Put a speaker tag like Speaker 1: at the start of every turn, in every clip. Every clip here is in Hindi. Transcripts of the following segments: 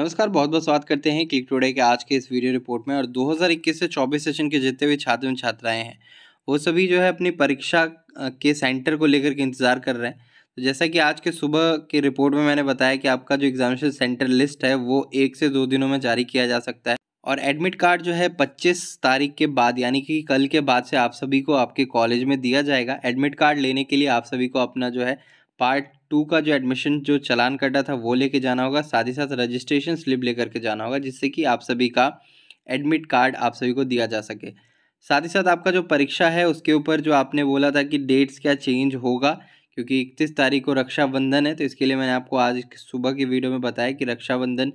Speaker 1: नमस्कार बहुत बहुत स्वागत करते हैं क्लिक टुडे के आज के इस वीडियो रिपोर्ट में और 2021 से 24 सेशन के जितने भी छात्र एवं छात्राएँ हैं। वो सभी जो है अपनी परीक्षा के सेंटर को लेकर के इंतज़ार कर रहे हैं। तो जैसा कि आज के सुबह के रिपोर्ट में मैंने बताया कि आपका जो एग्जामिनेशन सेंटर लिस्ट है, वो एक से दो दिनों में जारी किया जा सकता है। और एडमिट कार्ड जो है 25 तारीख के बाद, यानी कि कल के बाद से आप सभी को आपके कॉलेज में दिया जाएगा। एडमिट कार्ड लेने के लिए आप सभी को अपना जो है पार्ट टू का जो एडमिशन जो चलान कटा था, वो लेके जाना होगा। साथ ही साथ रजिस्ट्रेशन स्लिप लेकर के जाना होगा, जिससे कि आप सभी का एडमिट कार्ड आप सभी को दिया जा सके। साथ ही साथ आपका जो परीक्षा है, उसके ऊपर जो आपने बोला था कि डेट्स क्या चेंज होगा, क्योंकि इकतीस तारीख को रक्षाबंधन है तो इसके लिए मैंने आपको आज सुबह की वीडियो में बताया कि रक्षाबंधन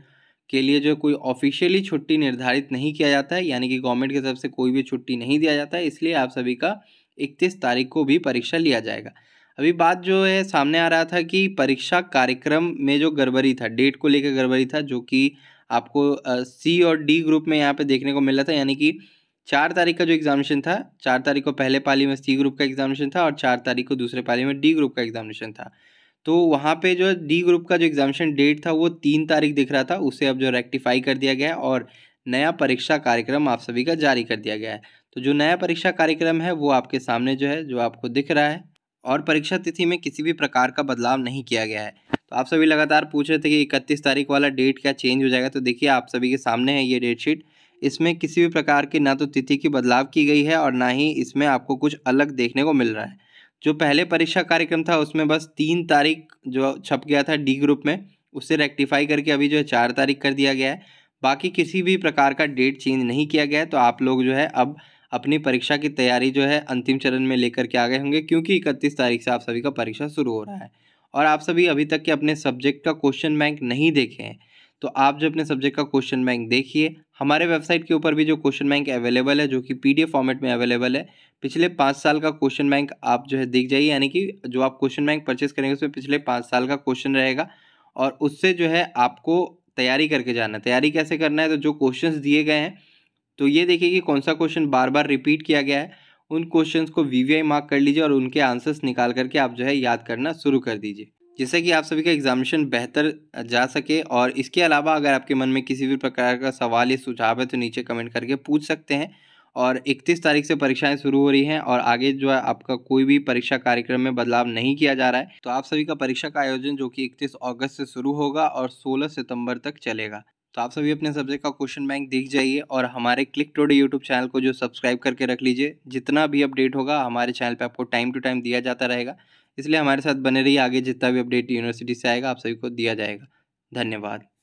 Speaker 1: के लिए जो कोई ऑफिशियली छुट्टी निर्धारित नहीं किया जाता है, यानी कि गवर्नमेंट की तरफ़ से कोई भी छुट्टी नहीं दिया जाता है, इसलिए आप सभी का इकतीस तारीख को भी परीक्षा लिया जाएगा। अभी बात जो है, सामने आ रहा था कि परीक्षा कार्यक्रम में जो गड़बड़ी था, डेट को लेकर गड़बड़ी था, जो कि आपको सी और डी ग्रुप में यहाँ पे देखने को मिला था, यानी कि चार तारीख का जो एग्जामिनेशन था, चार तारीख को पहले पाली में सी ग्रुप का एग्जामिनेशन था और चार तारीख को दूसरे पाली में डी ग्रुप का एग्जामिनेशन था। तो वहाँ पे जो डी ग्रुप का जो एग्जामिनेशन डेट था, वो तीन तारीख दिख रहा था, उसे अब जो रेक्टिफाई कर दिया गया है और नया परीक्षा कार्यक्रम आप सभी का जारी कर दिया गया है। तो जो नया परीक्षा कार्यक्रम है, वो आपके सामने जो है, जो आपको दिख रहा है। और परीक्षा तिथि में किसी भी प्रकार का बदलाव नहीं किया गया है। तो आप सभी लगातार पूछ रहे थे कि इकतीस तारीख वाला डेट क्या चेंज हो जाएगा तो देखिए आप सभी के सामने है ये डेट शीट इसमें किसी भी प्रकार की ना तो तिथि की बदलाव की गई है और ना ही इसमें आपको कुछ अलग देखने को मिल रहा है। जो पहले परीक्षा कार्यक्रम था, उसमें बस तीन तारीख जो छप गया था डी ग्रुप में उससे रेक्टिफाई करके अभी जो है चार तारीख कर दिया गया है। बाकी किसी भी प्रकार का डेट चेंज नहीं किया गया है तो आप लोग जो है अब अपनी परीक्षा की तैयारी जो है अंतिम चरण में लेकर के आ गए होंगे, क्योंकि इकतीस तारीख से आप सभी का परीक्षा शुरू हो रहा है। और आप सभी अभी तक के अपने सब्जेक्ट का क्वेश्चन बैंक नहीं देखे हैं तो आप जो अपने सब्जेक्ट का क्वेश्चन बैंक देखिए, हमारे वेबसाइट के ऊपर भी जो क्वेश्चन बैंक अवेलेबल है, जो कि पीडीएफ फॉर्मेट में अवेलेबल है, पिछले पाँच साल का क्वेश्चन बैंक आप जो है देख जाइए, यानी कि जो आप क्वेश्चन बैंक परचेस करेंगे, उसमें पिछले पाँच साल का क्वेश्चन रहेगा, और उससे जो है आपको तैयारी करके जाना है। तैयारी कैसे करना है? तो जो क्वेश्चंस दिए गए हैं तो ये देखिए कि कौन सा क्वेश्चन बार बार रिपीट किया गया है। उन क्वेश्चंस को वीवीआई मार्क कर लीजिए और उनके आंसर्स निकाल करके आप जो है याद करना शुरू कर दीजिए। जिससे कि आप सभी का एग्जामिनेशन बेहतर जा सके और इसके अलावा अगर आपके मन में किसी भी प्रकार का सवाल या सुझाव है तो नीचे कमेंट करके पूछ सकते हैं। और 31 तारीख से परीक्षाएँ शुरू हो रही हैं और आगे जो है आपका कोई भी परीक्षा कार्यक्रम में बदलाव नहीं किया जा रहा है। तो आप सभी का परीक्षा का आयोजन जो कि 31 अगस्त से शुरू होगा और 16 सितंबर तक चलेगा। तो आप सभी अपने सब्जेक्ट का क्वेश्चन बैंक देख जाइए और हमारे क्लिक टोडे यूट्यूब चैनल को जो सब्सक्राइब करके रख लीजिए। जितना भी अपडेट होगा हमारे चैनल पे आपको टाइम टू टाइम दिया जाता रहेगा। इसलिए हमारे साथ बने रहिए आगे जितना भी अपडेट यूनिवर्सिटी से आएगा, आप सभी को दिया जाएगा। धन्यवाद।